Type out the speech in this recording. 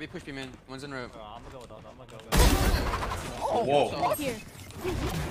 We push B man. One's in rope. Oh, I'm gonna go with us. I'm gonna go with us. Whoa. Here.